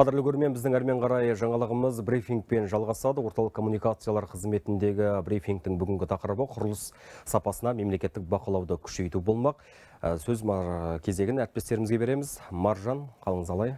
Қадірлі көрермен біздің әрмен қарай жаңалығымыз брифингпен жалғасады. Орталық коммуникациялар қызметіндегі брифингтің бүгінгі тақырыбы құрылыс сапасына мемлекеттік бақылауды күшейту болмақ. Ә, Сөз кезегін әріптестерімізге береміз. Маржан, қалыңыз алай.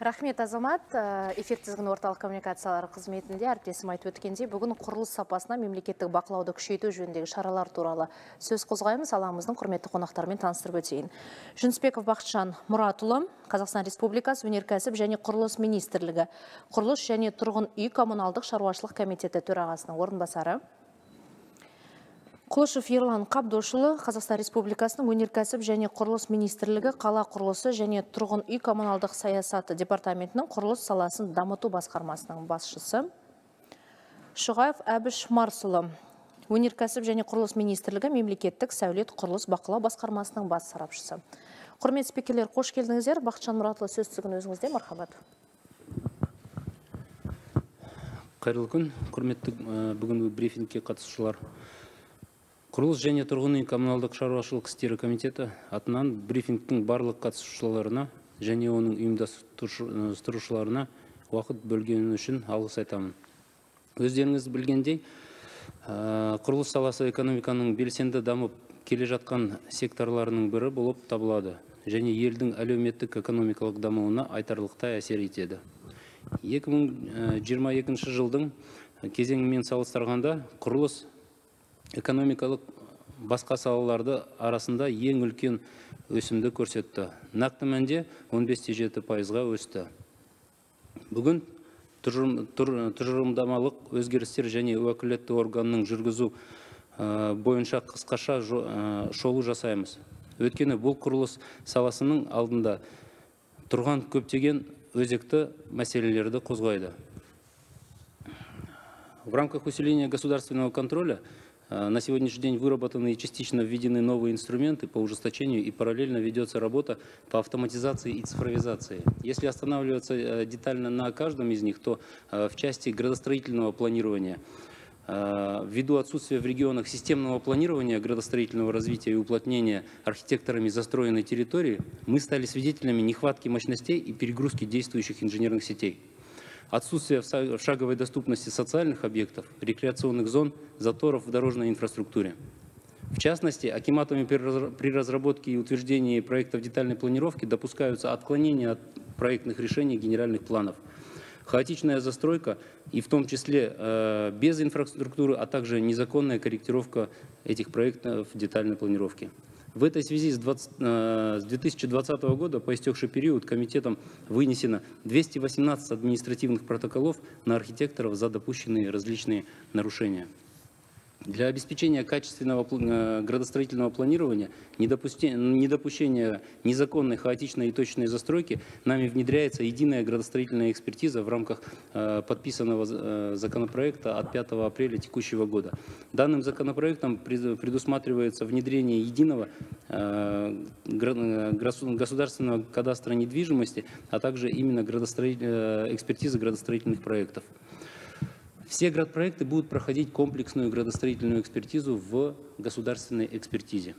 Рахмет Азамат. Э, Эфир тізгінін орталық коммуникациялар қызметінде әріптесім айтып өткендей, бүгін құрылыс сапасына мемлекеттік бақылауды күшейту жөніндегі шаралар туралы сөз қозғаймыз. Алаңымыздың құрметті қонақтарымен таныстырып өтейін. Жүнісбеков Бақытжан Мұратұлы, Қазақстан Республикасы өнеркәсіп және құрылыс министрлігі, құрылыс және тұрғын үй коммуналдық шаруашылық комитеті төрағасының орынбасары. Құлышев Ерлан Қабдошылы Қазақстан Республикасының өнеркәсіп және құрылыс министрлігі қала құрылысы және тұрғын үй коммуналдық саясаты департаментінің құрылыс саласын дамыту басқармасының басшысы. Шұғаев Әбіш Марсұлы өнеркәсіп және құрылыс министрлігі мемлекеттік сәулет құрылыс бақылау басқармасының бас сарапшысы. Құрмет спикерлер, қош келдіңіздер. Бақытжан Мұратұлы сөз тізгін өзіңізде, мархабат. қайырлы күн құрметті бүгінгі брифингке қатысушылар құрылыс және тұрғын үй коммуналдық шаруашылық істері комитеті атынан брифингтің барлық қатысушыларына және оның ұйымдастырушыларына уақыт бөлгені үшін алғыс айтамын. Өздеріңіз білгендей құрылыс саласы экономиканың белсенді дамып келе жатқан секторларының бірі болып табылады және елдің әлеуметтік экономикалық дамуына айтарлықтай әсер етеді. 2022 жылдың кезеңімен салыстырғанда құрылыс экономикалық басқа салаларды арасында ең үлкен өсімді көрсетті. Нақты мәнде 15,7 пайызға өсті. Бүгін тұжырымдамалық өзгерістер және уәкілетті органның жүргізу ә, бойынша қысқаша жо- ә, шолу жасаймыз. Өйткені бұл құрылыс саласының алдында тұрған көптеген өзекті мәселелерді қозғайды. В рамках усиления государственного контроля на сегодняшний день выработаны и частично введены новые инструменты по ужесточению и параллельно ведется работа по автоматизации и цифровизации. Если останавливаться э, детально на каждом из них, то э, в части градостроительного планирования э, Ввиду отсутствия в регионах системного планирования градостроительного развития и уплотнения архитекторами застроенной территории, мы стали свидетелями нехватки мощностей и перегрузки действующих инженерных сетей. Отсутствие в шаговой доступности социальных объектов, рекреационных зон, заторов в дорожной инфраструктуре. В частности, акиматами при разработке и утверждении проектов детальной планировки допускаются отклонения от проектных решений генеральных планов. Хаотичная застройка и в том числе э, без инфраструктуры, а также незаконная корректировка этих проектов детальной планировки. В этой связи с, 20, э, 2020 года по истекший период комитетом вынесено 218 административных протоколов на архитекторов за допущенные различные нарушения. Для обеспечения качественного э, градостроительного планирования, недопущения незаконной, хаотичной и точной застройки, нами внедряется единая градостроительная экспертиза в рамках э, подписанного э, законопроекта от 5 апреля текущего года. Данным законопроектом пред- предусматривается внедрение единого государственного кадастра недвижимости, а также именно экспертизы градостроительных проектов. Все градпроекты будут проходить комплексную градостроительную экспертизу в государственной экспертизе.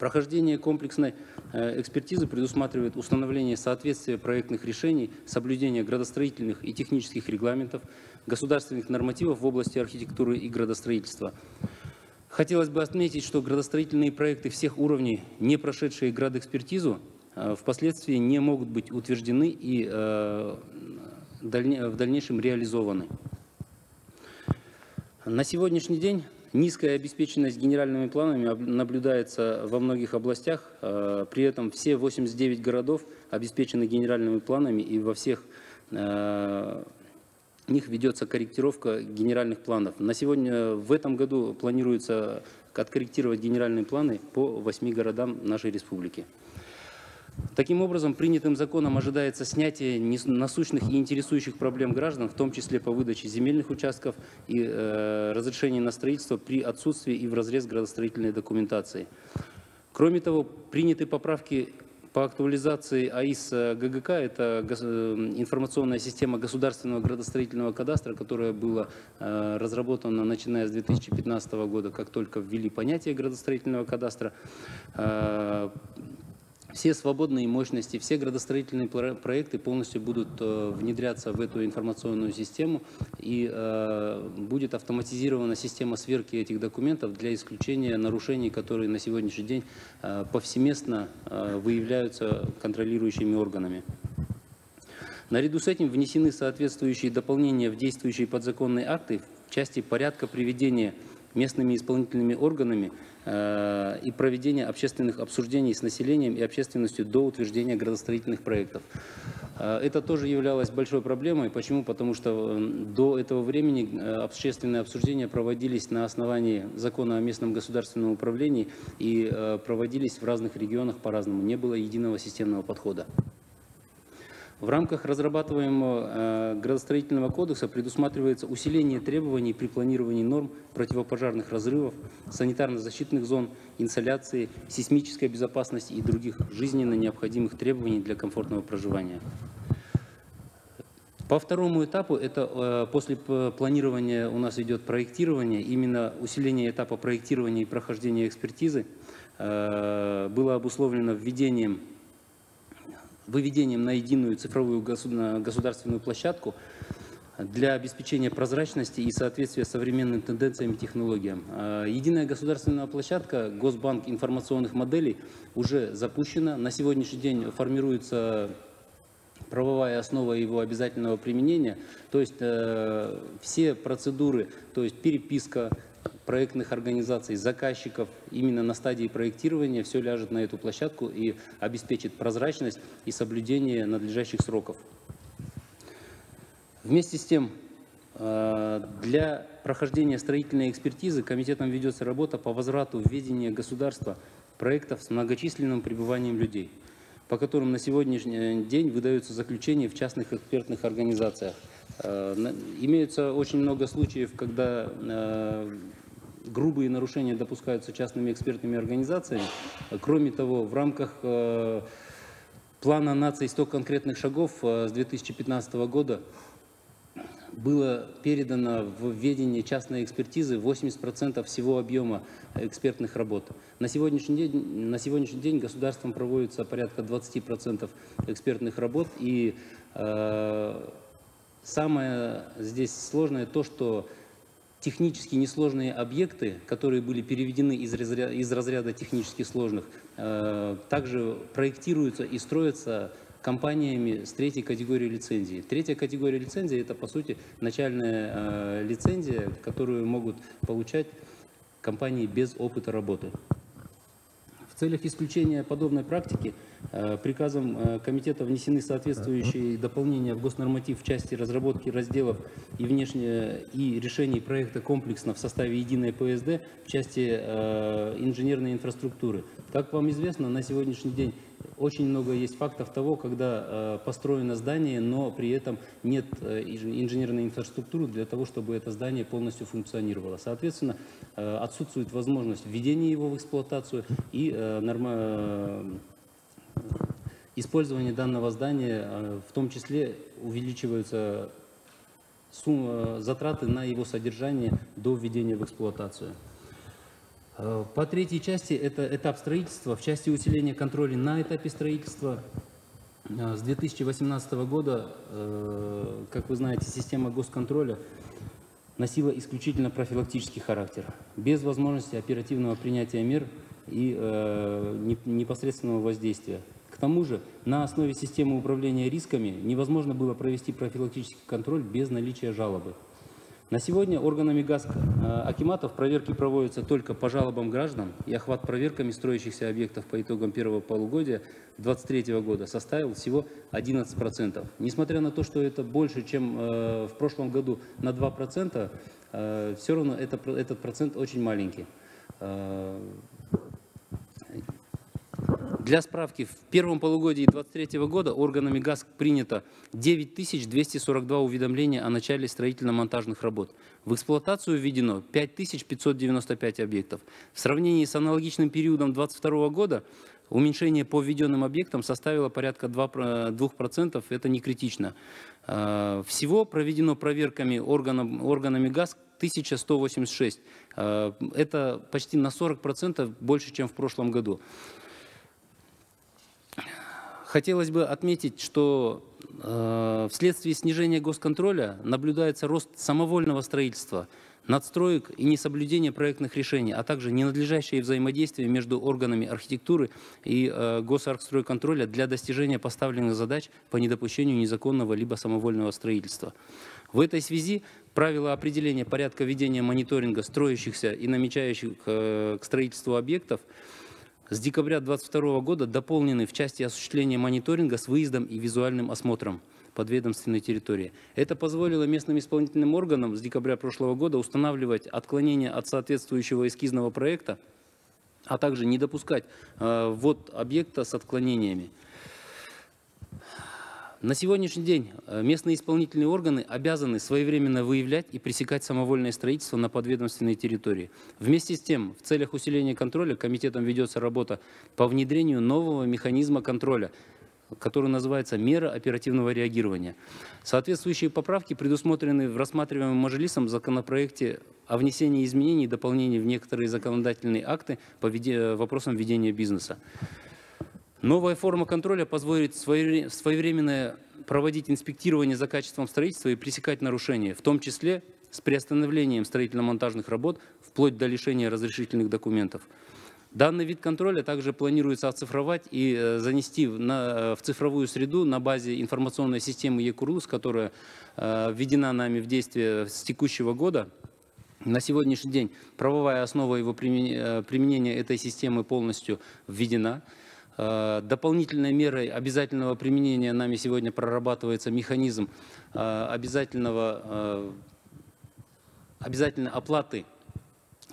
Прохождение комплексной э, экспертизы предусматривает установление соответствия проектных решений, соблюдение градостроительных и технических регламентов, государственных нормативов в области архитектуры и градостроительства. Хотелось бы отметить, что градостроительные проекты всех уровней, не прошедшие градэкспертизу, э, впоследствии не могут быть утверждены и э, в дальнейшем реализованы. На сегодняшний день низкая обеспеченность генеральными планами наблюдается во многих областях. Э, При этом все 89 городов обеспечены генеральными планами и во всех э, них ведется корректировка генеральных планов. На сегодня, в этом году планируется откорректировать генеральные планы по 8 городам нашей республики. Таким образом, принятым законом ожидается снятие насущных и интересующих проблем граждан, в том числе по выдаче земельных участков и э, разрешений на строительство при отсутствии и в разрез градостроительной документации. Кроме того, приняты поправки по актуализации АИС э, ГГК, это э, информационная система государственного градостроительного кадастра, которая была э, разработана начиная с 2015 года, как только ввели понятие градостроительного кадастра. Все свободные мощности, все градостроительные про- проекты полностью будут э, внедряться в эту информационную систему и э, будет автоматизирована система сверки этих документов для исключения нарушений, которые на сегодняшний день э, повсеместно выявляются контролирующими органами. Наряду с этим внесены соответствующие дополнения в действующие подзаконные акты в части порядка приведения местными исполнительными органами э, и проведения общественных обсуждений с населением и общественностью до утверждения градостроительных проектов. Э, Это тоже являлось большой проблемой. Почему? Потому что э, до этого времени э, общественные обсуждения проводились на основании закона о местном государственном управлении и проводились в разных регионах по-разному. Не было единого системного подхода. В рамках разрабатываемого э, градостроительного кодекса предусматривается усиление требований при планировании норм противопожарных разрывов, санитарно-защитных зон, инсоляции, сейсмической безопасности и других жизненно необходимых требований для комфортного проживания. По второму этапу, это э, после планирования у нас идет проектирование, именно усиление этапа проектирования и прохождения экспертизы э, было обусловлено введением выведением на единую цифровую государственную площадку для обеспечения прозрачности и соответствия современным тенденциям и технологиям. А, Единая государственная площадка Госбанк информационных моделей уже запущена. На сегодняшний день формируется правовая основа его обязательного применения, то есть э, все процедуры, то есть переписка проектных организаций, заказчиков именно на стадии проектирования, все ляжет на эту площадку и обеспечит прозрачность и соблюдение надлежащих сроков. Вместе с тем, э, для прохождения строительной экспертизы комитетом ведется работа по возврату в ведение государства проектов с многочисленным пребыванием людей, по которым на сегодняшний день выдаются заключения в частных экспертных организациях. Э, Имеется очень много случаев, когда э, грубые нарушения допускаются частными экспертными организациями. Кроме того, в рамках э, плана наций 100 конкретных шагов с 2015 года было передано в ведение частной экспертизы 80% всего объема экспертных работ. На сегодняшний день, на сегодняшний день государством проводится порядка 20% экспертных работ. И э, самое здесь сложное то, что технически несложные объекты, которые были переведены из разряда, из разряда технически сложных, э, также проектируются и строятся компаниями с третьей категории лицензии. Третья категория лицензии – это, по сути, начальная э, лицензия, которую могут получать компании без опыта работы. Целях исключения подобной практики э, приказом э, комитета внесены соответствующие дополнения в госнорматив в части разработки разделов и, внешне, и решений проекта комплексно в составе единой ПСД в части э, инженерной инфраструктуры. Как вам известно, на сегодняшний день очень много есть фактов того, когда э, построено здание, но при этом нет э, инж- инженерной инфраструктуры для того, чтобы это здание полностью функционировало. Соответственно, э, отсутствует возможность введения его в эксплуатацию и норма- использование данного здания, в том числе увеличиваются сум- э, затраты на его содержание до введения в эксплуатацию. Э, По третьей части это этап строительства. В части усиления контроля на этапе строительства э, с 2018 года, э, как вы знаете, система госконтроля носила исключительно профилактический характер, без возможности оперативного принятия мер и не- непосредственного воздействия. К тому же, на основе системы управления рисками невозможно было провести профилактический контроль без наличия жалобы. На сегодня органами ГАСК э, Акиматов проверки проводятся только по жалобам граждан, и охват проверками строящихся объектов по итогам первого полугодия 2023 года составил всего 11%. Несмотря на то, что это больше, чем э, в прошлом году на 2%, э, все равно это, этот процент очень маленький. Э, Для справки, в первом полугодии 2023 года органами ГАСК принято 9242 уведомления о начале строительно-монтажных работ. В эксплуатацию введено 5595 объектов. В сравнении с аналогичным периодом 2022 года уменьшение по введенным объектам составило порядка 2%, 2%, это не критично. Э, Всего проведено проверками органом, органами ГАСК 1186. Э, Это почти на 40% больше, чем в прошлом году. Хотелось бы отметить, что э, вследствие снижения госконтроля наблюдается рост самовольного строительства, надстроек и несоблюдение проектных решений, а также ненадлежащее взаимодействие между органами архитектуры и э, госархстройконтроля для достижения поставленных задач по недопущению незаконного либо самовольного строительства. В этой связи правила определения порядка ведения мониторинга строящихся и намечающих э, к строительству объектов с декабря 2022 года дополнены в части осуществления мониторинга с выездом и визуальным осмотром подведомственной территории. Это позволило местным исполнительным органам с декабря прошлого года устанавливать отклонения от соответствующего эскизного проекта, а также не допускать э, ввод объекта с отклонениями. На сегодняшний день э, местные исполнительные органы обязаны своевременно выявлять и пресекать самовольное строительство на подведомственной территории. Вместе с тем, в целях усиления контроля комитетом ведется работа по внедрению нового механизма контроля, который называется «Мера оперативного реагирования». Соответствующие поправки предусмотрены в рассматриваемом Мажилисом законопроекте о внесении изменений и дополнений в некоторые законодательные акты по вопросам ведения бизнеса. Новая форма контроля позволит своевременно проводить инспектирование за качеством строительства и пресекать нарушения, в том числе с приостановлением строительно-монтажных работ вплоть до лишения разрешительных документов. Данный вид контроля также планируется оцифровать и э, занести на, э, в цифровую среду на базе информационной системы ЕКУРЛУС, которая э, введена нами в действие с текущего года. На сегодняшний день правовая основа его применения этой системы полностью введена. Э, дополнительной мерой обязательного применения нами сегодня прорабатывается механизм э, обязательного, э, обязательной оплаты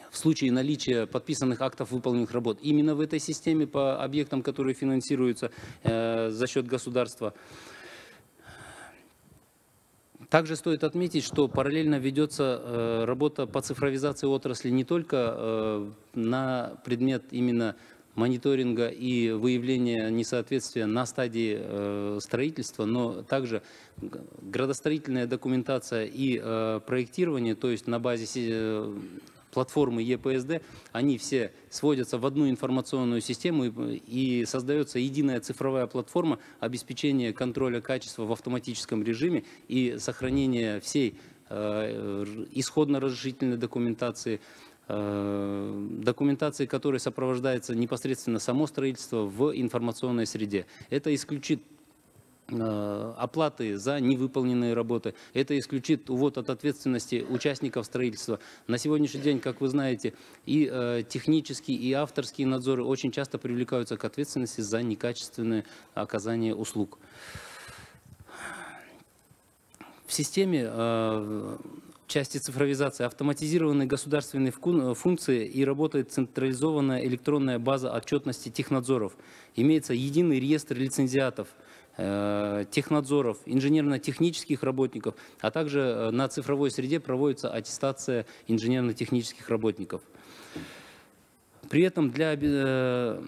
в случае наличия подписанных актов выполненных работ именно в этой системе по объектам, которые финансируются за счет государства. Также стоит отметить, что параллельно ведется работа по цифровизации отрасли не только на предмет именно мониторинга и выявления несоответствия на стадии э, строительства, но также градостроительная документация и э, проектирование, то есть на базе э, платформы ЕПСД, они все сводятся в одну информационную систему и создается единая цифровая платформа обеспечения контроля качества в автоматическом режиме и сохранения всей исходно-разрешительной документации, документации которой сопровождается непосредственно само строительство в информационной среде. Это исключит э, оплаты за невыполненные работы. Это исключит увод от ответственности участников строительства. На сегодняшний день, как вы знаете, и э, технические, и авторские надзоры очень часто привлекаются к ответственности за некачественное оказание услуг. В системе части цифровизации автоматизированы государственные функции и работает централизованная электронная база отчетности технадзоров. Имеется единый реестр лицензиатов, э, технадзоров, инженерно-технических работников, а также э, на цифровой среде проводится аттестация инженерно-технических работников. При этом для э,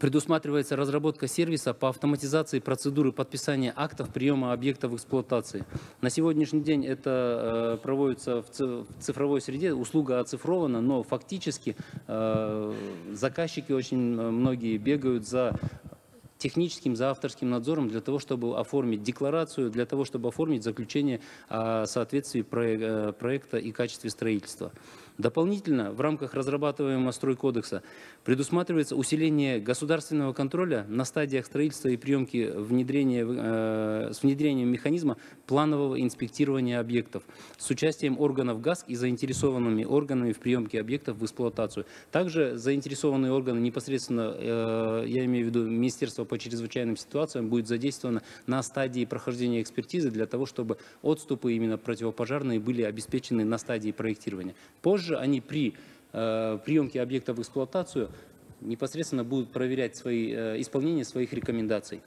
предусматривается разработка сервиса по автоматизации процедуры подписания актов приема объектов эксплуатации. На сегодняшний день это э, проводится в цифровой среде, услуга оцифрована, но фактически э, заказчики очень многие бегают за техническим, за авторским надзором для того, чтобы оформить декларацию, для того, чтобы оформить заключение о соответствии э, проекта и качестве строительства. Дополнительно в рамках разрабатываемого стройкодекса предусматривается усиление государственного контроля на стадиях строительства и приемки внедрения, э, с внедрением механизма планового инспектирования объектов с участием органов ГАС и заинтересованными органами в приемке объектов в эксплуатацию. Также заинтересованные органы непосредственно, э, я имею в виду Министерство по чрезвычайным ситуациям, будет задействовано на стадии прохождения экспертизы для того, чтобы отступы именно противопожарные были обеспечены на стадии проектирования. Позже Позже они при э, приемке объекта в эксплуатацию непосредственно будут проверять свои, э, исполнение своих рекомендаций.